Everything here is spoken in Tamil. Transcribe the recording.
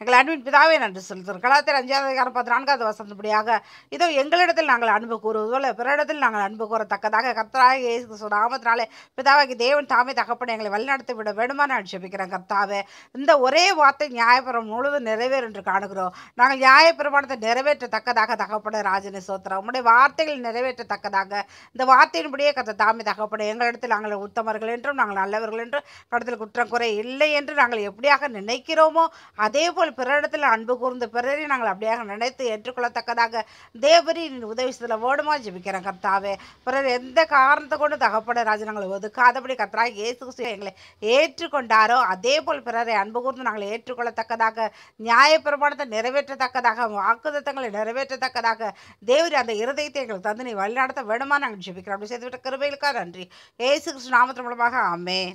எங்கள் அன்பின் பிதாவே நன்றி செலுத்துகிறோம். கலாத்திர அஞ்சாவது அதிகாரம் பதினான்காவது வசந்தபடியாக இதோ எங்களிடத்தில் நாங்கள் அன்பு கூறுவது போல பிறரிடத்தில் நாங்கள் அன்பு கூறத்தக்கதாக கர்த்தராக இயேசு கிறிஸ்து நாமத்தினாலே பிதாவாகி தேவன் தாமே தகப்பன எங்களை வழிநடத்தி விட வேண்டுமா நான் ஜெபிக்கிறேன் கர்த்தாவே இந்த ஒரே வார்த்தை நியாயபுரம் முழுவதும் நிறைவேறும் என்று காணுகிறோம். நாங்கள் நியாயப்பிரமாணத்தை நிறைவேற்றத்தக்கதாக தகப்பட ராஜனை சோத்திரம். உங்களுடைய வார்த்தைகள் நிறைவேற்றத்தக்கதாக இந்த வார்த்தையின்படியே கத்த தாமே தகப்பட எங்களிடத்தில் நாங்கள் உத்தமர்கள் என்றும் நாங்கள் நல்லவர்கள் என்றும் கடத்தில் குற்றம் குறை இல்லை என்று நாங்கள் எப்படியாக நினைக்கிறோமோ அதே போல் போல் பிறரிடத்தில் அன்பு கூர்ந்து பிறரை நாங்கள் அப்படியாக நினைத்து ஏற்றுக்கொள்ளத்தக்கதாக தேவரின் உதவி சில ஓடுமா ஜெபிக்கிறேன் கர்த்தாவே. பிறர் எந்த காரணத்தை கொண்டு தகப்பட ராஜு நாங்கள் ஒதுக்காதபடி கர்த்தராக இயேசு கிறிஸ்து எங்களை ஏற்றுக்கொண்டாரோ அதே போல் பிறரை அன்பு கூர்ந்து நாங்கள் ஏற்றுக்கொள்ளத்தக்கதாக நியாயப்பிரமாணத்தை நிறைவேற்றத்தக்கதாக வாக்குதத்தங்களை நிறைவேற்றத்தக்கதாக தேவரி அந்த இருதயத்தை எங்களுக்கு தந்து நீ வழிநடத்த வேணுமா நாங்கள் ஜெபிக்கிறோம். அப்படி செய்துவிட்ட கிருபைகளுக்காக நன்றி. ஏசு கிறிஸ்து நாமத்தின் மூலமாக ஆமென்.